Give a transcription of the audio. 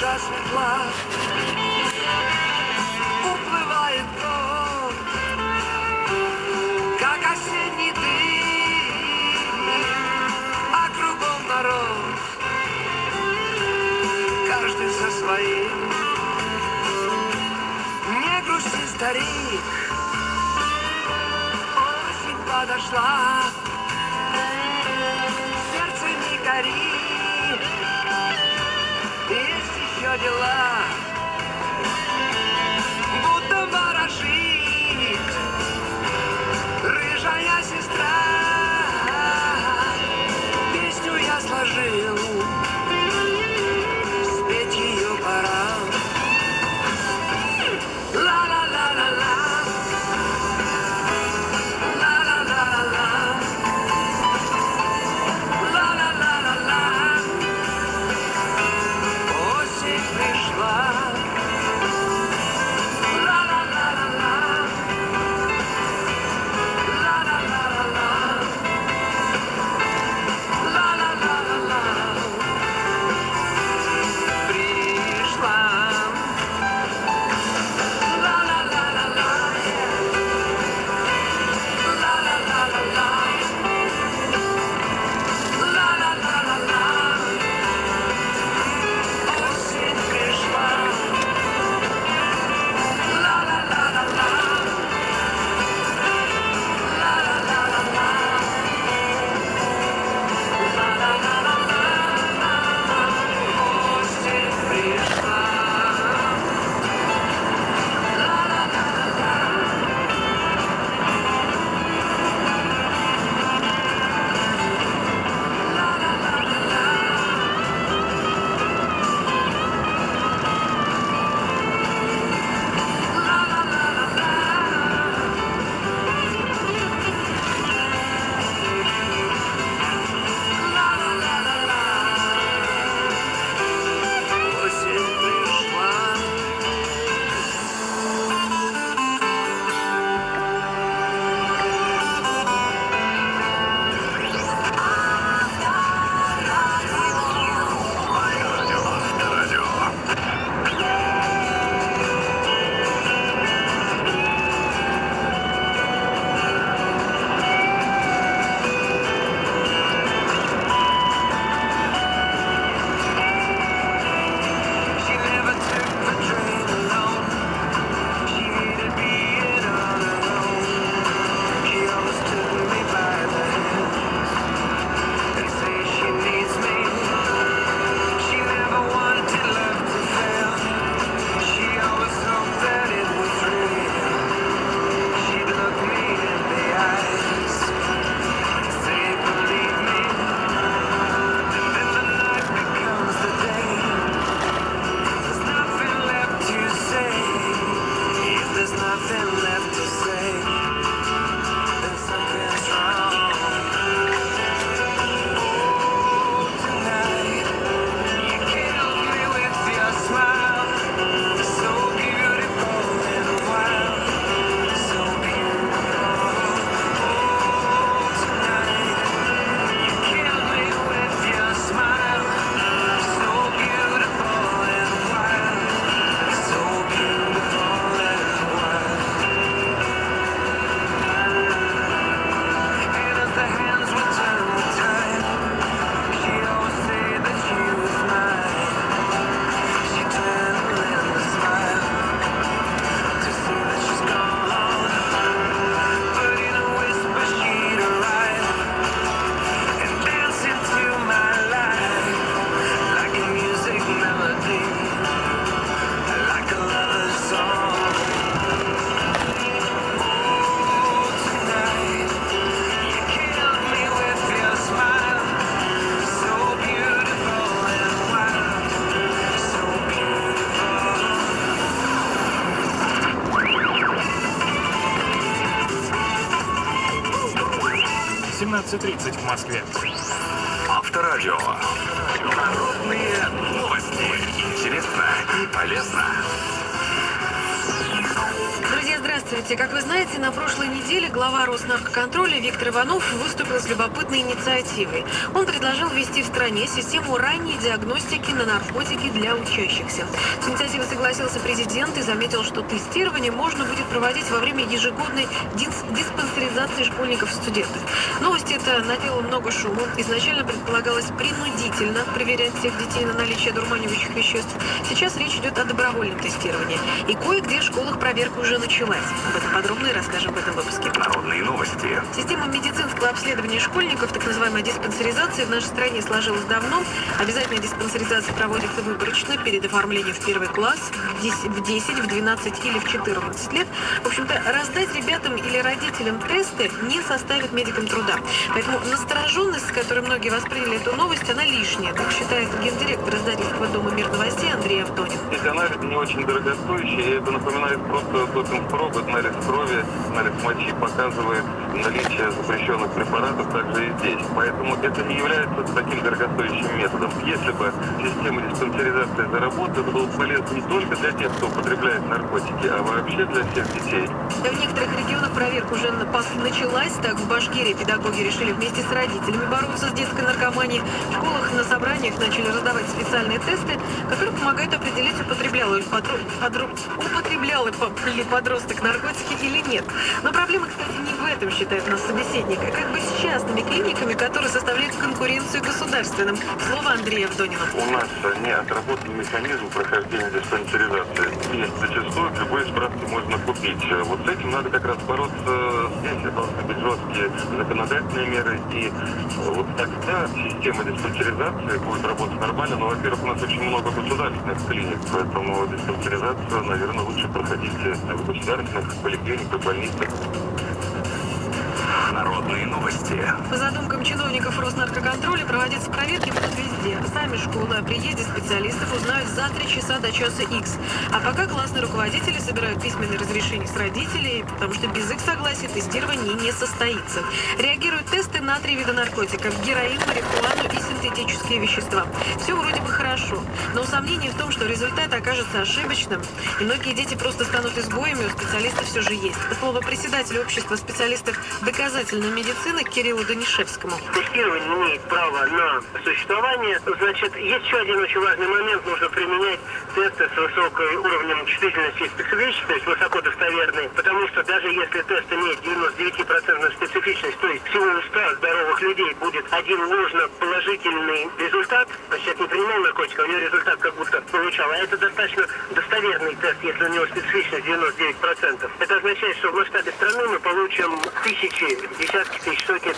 зажгла. Уплывает он, как осенний дым, а кругом народ, каждый со своим. Не грусти, старик, осень подошла, сердце не горит дела. 17.30 в Москве. Авторадио. Народные новости. Интересно и полезно. Здравствуйте. Как вы знаете, на прошлой неделе глава Роснаркоконтроля Виктор Иванов выступил с любопытной инициативой. Он предложил ввести в стране систему ранней диагностики на наркотики для учащихся. С инициативой согласился президент и заметил, что тестирование можно будет проводить во время ежегодной дис- диспансеризации школьников и студентов. Новость эта наделала много шума. Изначально предполагалось принудительно проверять всех детей на наличие дурманивающих веществ. Сейчас речь идет о добровольном тестировании. И кое-где в школах проверка уже началась. Об этом подробно и расскажем в этом выпуске. Народные новости. Система медицинского обследования школьников, так называемая диспансеризация, в нашей стране сложилась давно. Обязательная диспансеризация проводится выборочно перед оформлением в первый класс в 10, в 10, в 12 или в 14 лет. В общем-то, раздать ребятам или родителям тесты не составит медикам труда. Поэтому настороженность, с которой многие восприняли эту новость, она лишняя. Так считает гендиректор издательского дома «Мир новостей» Андрей Авдонин. Эти анализы не очень дорогостоящие, и это напоминает просто допинг-пробы, анализ крови, анализ мочи показывает наличие запрещенных препаратов также и здесь. Поэтому это не является таким дорогостоящим методом. Если бы система диспансеризации заработала, это было бы полезно не только для тех, кто употребляет наркотики, а вообще для всех детей. В некоторых регионах проверка уже началась. Так, в Башкирии педагоги решили вместе с родителями бороться с детской наркоманией. В школах на собраниях начали раздавать специальные тесты, которые помогают определить, употреблял ли, подро- подру- употреблял ли по- ли подросток наркотики или нет. Но проблема, кстати, не в этом, считает наш собеседник, а как быть с частными клиниками, которые составляют конкуренцию государственным. Слово Андрея Авдонина. У нас не отработан механизм прохождения диспансеризации. И зачастую в любой справке можно купить. Вот с этим надо как раз бороться. Здесь должны быть жесткие законодательные меры. И вот тогда система диспансеризации будет работать нормально. Но, во-первых, у нас очень много государственных клиник, поэтому диспансеризацию, наверное, лучше проходить в государственных поликлиниках, больницах. Народные новости. По задумкам чиновников Роснаркоконтроля проводятся проверки будут везде. Сами школы о приезде специалистов узнают за три часа до часа X. А пока классные руководители собирают письменные разрешения с родителей, потому что без их согласия тестирование не состоится. Реагируют тесты на три вида наркотиков – героин, марихуану и синтетические вещества. Все вроде бы хорошо, но сомнение в том, что результат окажется ошибочным, и многие дети просто станут изгоями, у специалистов все же есть. Слово председателя общества специалистов доказательной медицины Кириллу Данишевскому. Тестирование имеет право на существование. Значит, есть еще один очень важный момент. Нужно применять тесты с высоким уровнем чувствительности и специфичности, то есть высоко достоверные. Потому что даже если тест имеет 99% специфичность, то есть всего у 100 здоровых людей будет один ложно положительный результат, значит, не принимал наркотика, у него результат как будто получал. А это достаточно достоверный тест, если у него специфичность 99%. Это означает, что в масштабе страны мы получим тысячи, десятки If they should get